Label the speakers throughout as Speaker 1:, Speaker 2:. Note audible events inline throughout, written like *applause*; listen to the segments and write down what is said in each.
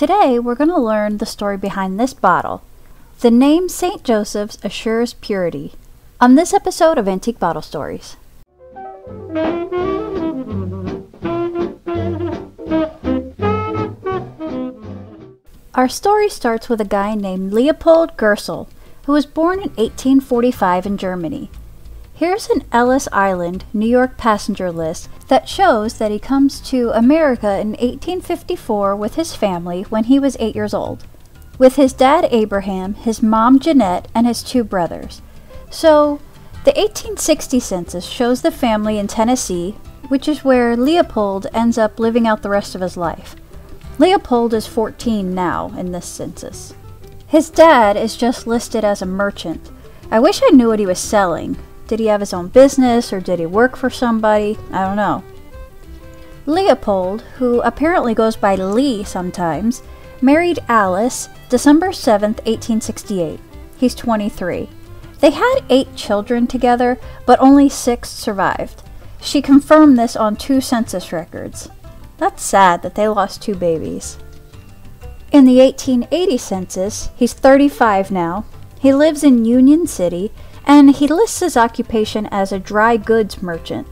Speaker 1: Today we're going to learn the story behind this bottle. The name St. Joseph's assures purity. On this episode of Antique Bottle Stories. Our story starts with a guy named Leopold Gerstle, who was born in 1845 in Germany. Here's an Ellis Island, New York passenger list that shows that he comes to America in 1854 with his family when he was 8 years old, with his dad Abraham, his mom Jeanette, and his two brothers. So, the 1860 census shows the family in Tennessee, which is where Leopold ends up living out the rest of his life. Leopold is 14 now in this census. His dad is just listed as a merchant. I wish I knew what he was selling, did he have his own business or did he work for somebody? I don't know. Leopold, who apparently goes by Lee sometimes, married Alice December 7, 1868. He's 23. They had eight children together, but only six survived. She confirmed this on two census records. That's sad that they lost two babies. In the 1880 census, he's 35 now. He lives in Union City and he lists his occupation as a dry goods merchant.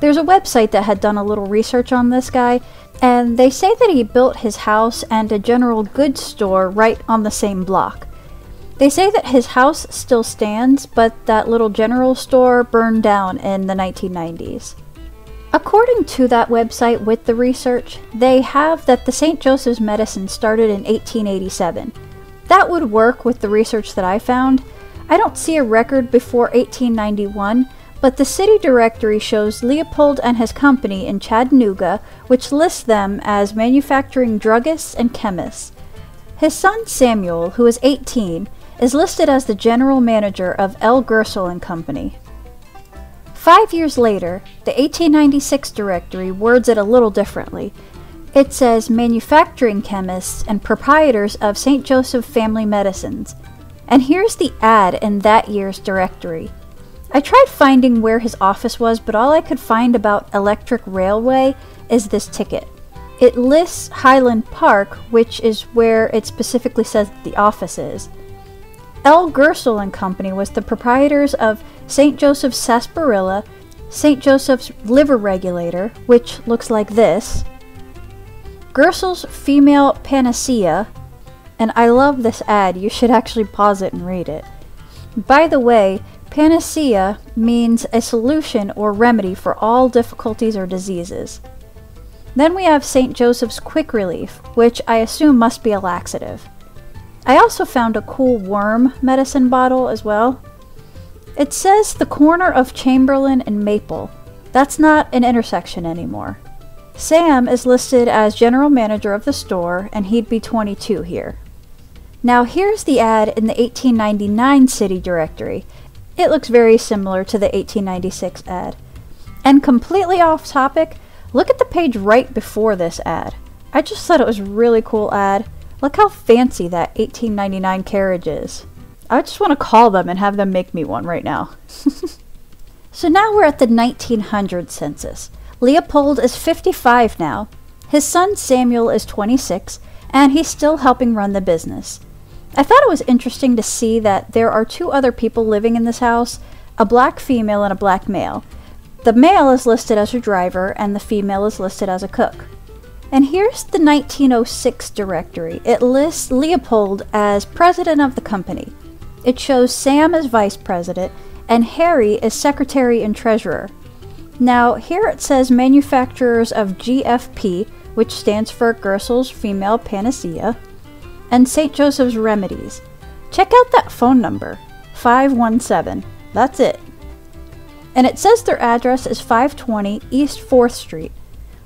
Speaker 1: There's a website that had done a little research on this guy, and they say that he built his house and a general goods store right on the same block. They say that his house still stands, but that little general store burned down in the 1990s. According to that website with the research, they have that the St. Joseph's medicine started in 1887. That would work with the research that I found, I don't see a record before 1891, but the city directory shows Leopold and his company in Chattanooga, which lists them as manufacturing druggists and chemists. His son Samuel, who is 18, is listed as the general manager of L. Gerstle and Company. Five years later, the 1896 directory words it a little differently. It says manufacturing chemists and proprietors of St. Joseph Family Medicines, and here's the ad in that year's directory. I tried finding where his office was, but all I could find about Electric Railway is this ticket. It lists Highland Park, which is where it specifically says the office is. L. Gerstle and Company was the proprietors of St. Joseph's Sarsaparilla, St. Joseph's Liver Regulator, which looks like this, Gerstle's Female Panacea, and I love this ad. You should actually pause it and read it. By the way, panacea means a solution or remedy for all difficulties or diseases. Then we have St. Joseph's Quick Relief, which I assume must be a laxative. I also found a cool worm medicine bottle as well. It says the corner of Chamberlain and Maple. That's not an intersection anymore. Sam is listed as general manager of the store, and he'd be 22 here. Now here's the ad in the 1899 city directory. It looks very similar to the 1896 ad. And completely off topic, look at the page right before this ad. I just thought it was a really cool ad. Look how fancy that 1899 carriage is. I just want to call them and have them make me one right now. *laughs* so now we're at the 1900 census. Leopold is 55 now. His son Samuel is 26, and he's still helping run the business. I thought it was interesting to see that there are two other people living in this house a black female and a black male. The male is listed as a driver, and the female is listed as a cook. And here's the 1906 directory. It lists Leopold as president of the company. It shows Sam as vice president, and Harry as secretary and treasurer. Now, here it says manufacturers of GFP, which stands for Gerstle's Female Panacea, and St. Joseph's Remedies. Check out that phone number 517. That's it. And it says their address is 520 East 4th Street.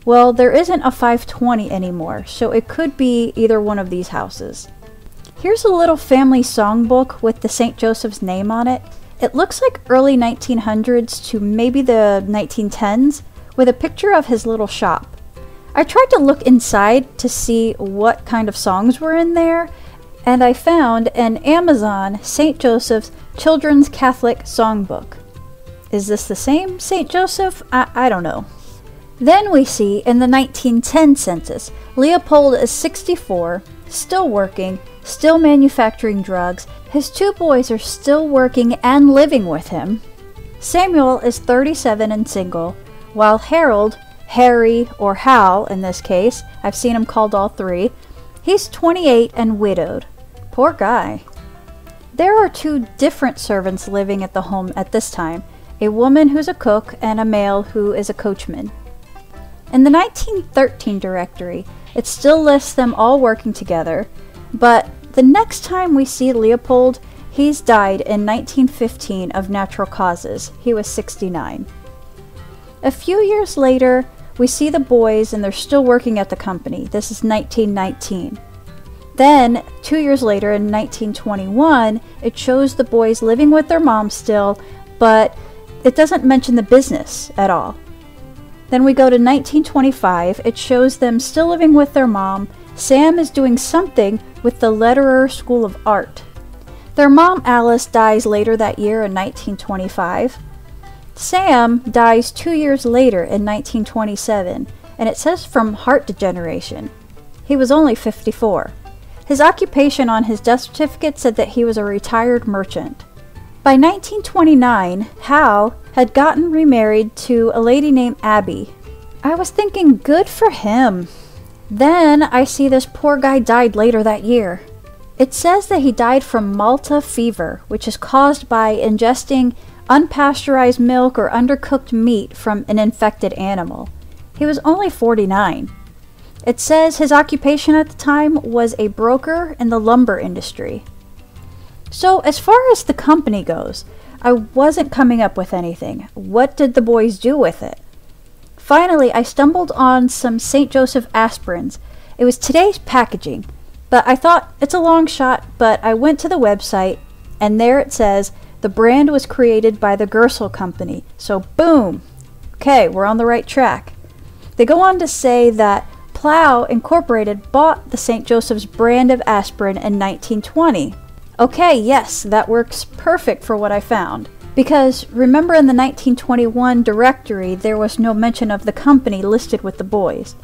Speaker 1: Well, there isn't a 520 anymore, so it could be either one of these houses. Here's a little family songbook with the St. Joseph's name on it. It looks like early 1900s to maybe the 1910s, with a picture of his little shop. I tried to look inside to see what kind of songs were in there, and I found an Amazon St. Joseph's Children's Catholic Songbook. Is this the same St. Joseph? I, I don't know. Then we see in the 1910 census, Leopold is 64, still working, still manufacturing drugs. His two boys are still working and living with him. Samuel is 37 and single, while Harold, Harry, or Hal in this case, I've seen him called all three, he's 28 and widowed. Poor guy. There are two different servants living at the home at this time a woman who's a cook and a male who is a coachman. In the 1913 directory, it still lists them all working together, but the next time we see Leopold, he's died in 1915 of natural causes. He was 69. A few years later, we see the boys and they're still working at the company. This is 1919. Then, two years later in 1921, it shows the boys living with their mom still, but it doesn't mention the business at all. Then we go to 1925. It shows them still living with their mom. Sam is doing something with the Lederer School of Art. Their mom, Alice, dies later that year in 1925. Sam dies two years later in 1927, and it says from heart degeneration. He was only 54. His occupation on his death certificate said that he was a retired merchant. By 1929, Hal had gotten remarried to a lady named Abby. I was thinking, good for him. Then I see this poor guy died later that year. It says that he died from Malta fever, which is caused by ingesting unpasteurized milk or undercooked meat from an infected animal. He was only 49. It says his occupation at the time was a broker in the lumber industry. So, as far as the company goes, I wasn't coming up with anything. What did the boys do with it? Finally, I stumbled on some St. Joseph aspirins. It was today's packaging, but I thought it's a long shot, but I went to the website and there it says the brand was created by the Gerstle Company. So, boom! Okay, we're on the right track. They go on to say that Plough Incorporated bought the St. Joseph's brand of aspirin in 1920. Okay, yes, that works perfect for what I found. Because remember in the 1921 directory, there was no mention of the company listed with the boys.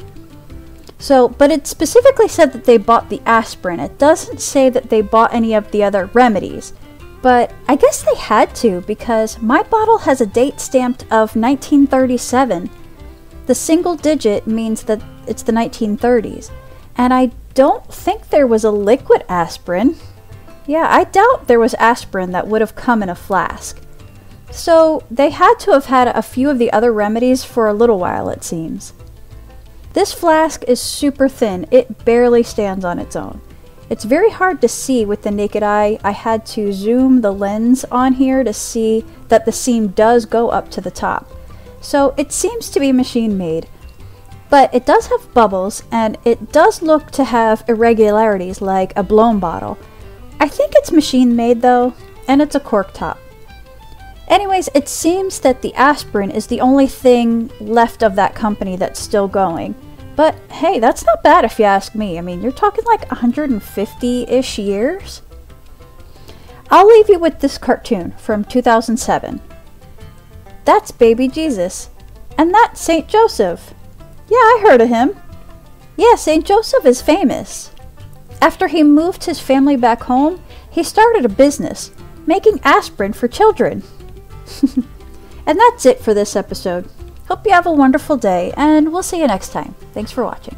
Speaker 1: So, but it specifically said that they bought the aspirin. It doesn't say that they bought any of the other remedies. But I guess they had to because my bottle has a date stamped of 1937. The single digit means that it's the 1930s. And I don't think there was a liquid aspirin. Yeah, I doubt there was aspirin that would have come in a flask. So they had to have had a few of the other remedies for a little while, it seems. This flask is super thin, it barely stands on its own. It's very hard to see with the naked eye. I had to zoom the lens on here to see that the seam does go up to the top. So it seems to be machine made. But it does have bubbles, and it does look to have irregularities like a blown bottle. I think it's machine made though, and it's a cork top. Anyways, it seems that the aspirin is the only thing left of that company that's still going. But hey, that's not bad if you ask me. I mean, you're talking like 150 ish years. I'll leave you with this cartoon from 2007. That's baby Jesus. And that's St. Joseph. Yeah, I heard of him. Yeah, St. Joseph is famous. After he moved his family back home, he started a business, making aspirin for children. *laughs* and that's it for this episode. Hope you have a wonderful day, and we'll see you next time. Thanks for watching.